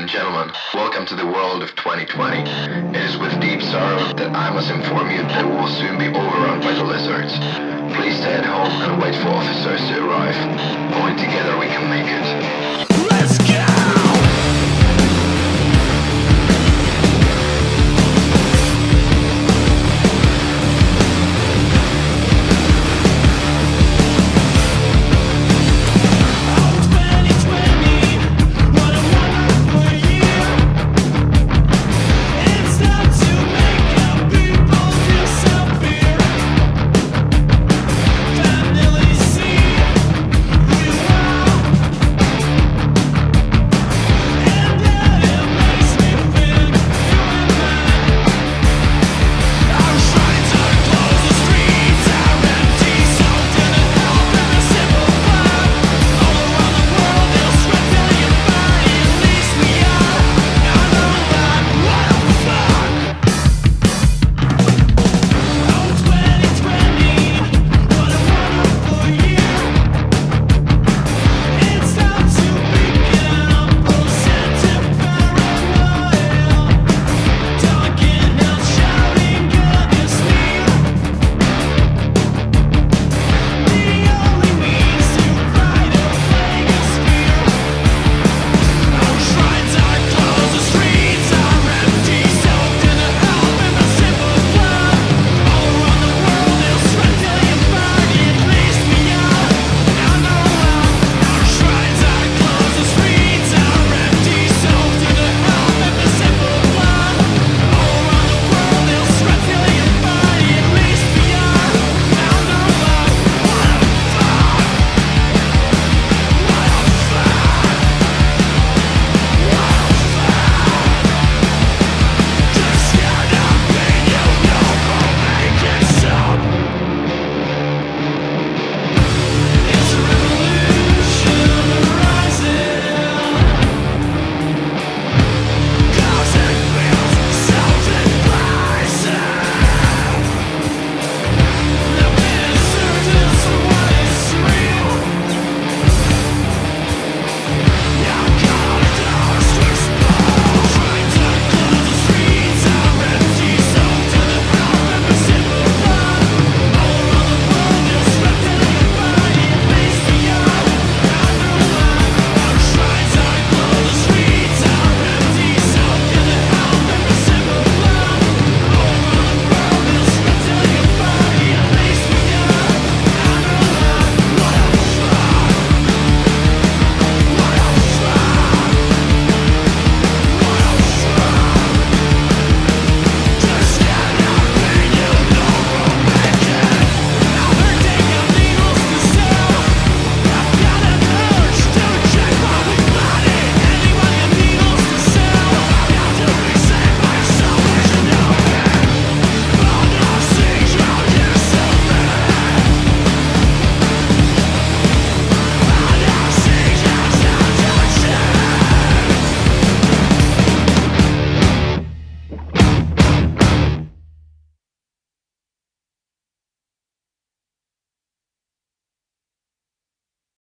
and gentlemen, welcome to the world of 2020. It is with deep sorrow that I must inform you that we will soon be overrun by the lizards. Please stay at home and wait for officers to arrive. Only together we can make it.